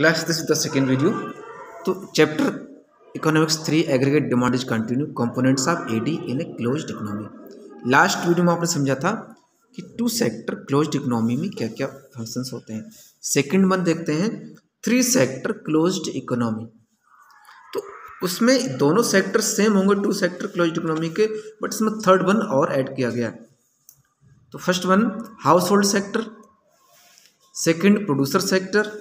class this is the second video तो chapter economics three aggregate demand is continue components of AD in a closed economy last video में आपने समझा था कि to sector closed economy में क्या क्या फ़ंक्शंस होते हैं। सेकंड वन देखते हैं थ्री सेक्टर क्लोज्ड इकोनॉमी तो उसमें दोनों सेक्टर सेम होंगे टू सेक्टर क्लोज्ड इकोनॉमी के बट इसमें थर्ड वन और ऐड किया गया। तो first one household sector second producer sector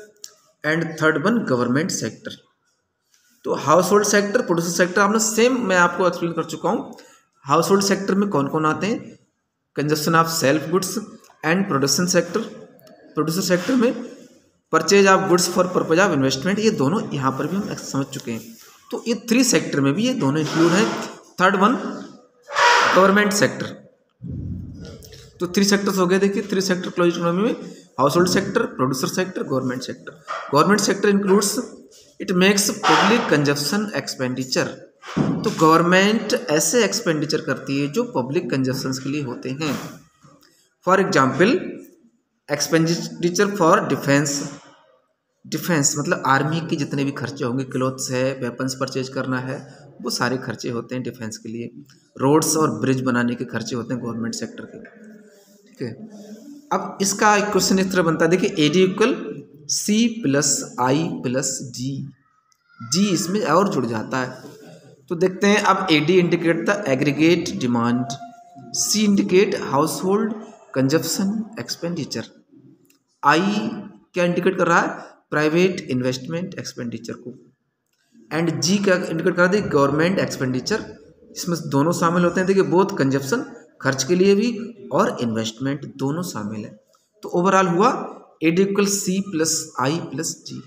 and third one government sector तो household sector producer sector आपने सेम मैं आपको एक्सप्लेन कर चुका हूँ। हाउस होल्ड सेक्टर में कौन कौन आते हैं? Consumption of self goods and production sector producer sector में purchase of goods for purpose of investment ये दोनों यहाँ पर भी हम समझ चुके हैं। तो ये थ्री सेक्टर में भी ये दोनों इंक्लूड हैं। थर्ड वन गवर्नमेंट सेक्टर तो थ्री सेक्टर्स हो गए, देखिए थ्री सेक्टर क्लोज इकोनॉमी में household sector producer sector government sector government sector includes it makes public consumption expenditure तो गवर्नमेंट ऐसे एक्सपेंडिचर करती है जो पब्लिक कंजप्शन के लिए होते हैं. For example expenditure for defence defence मतलब आर्मी के जितने भी खर्चे होंगे क्लोथ्स है वेपन्स परचेज करना है, वो सारे खर्चे होते हैं डिफेंस के लिए. रोड्स और ब्रिज बनाने के खर्चे होते हैं गवर्नमेंट सेक्टर के. ठीक है? अब इसका एक क्वेश्चन इस तरह बनता है। देखिए A D equal C plus I plus G G इसमें और जुड़ जाता है। तो देखते हैं, अब A D indicate the aggregate demand C indicate household consumption expenditure I क्या इंडिकेट कर रहा है? प्राइवेट इन्वेस्टमेंट एक्सपेंडिचर को। एंड जी क्या इंडिकेट कर रहा है? गवर्नमेंट एक्सपेंडिचर इसमें दोनों शामिल होते हैं। देखिए बोथ कंजप्शन खर्च के लिए भी और इन्वेस्टमेंट दोनों शामिल है। तो ओवरऑल हुआ AD equal C plus I plus G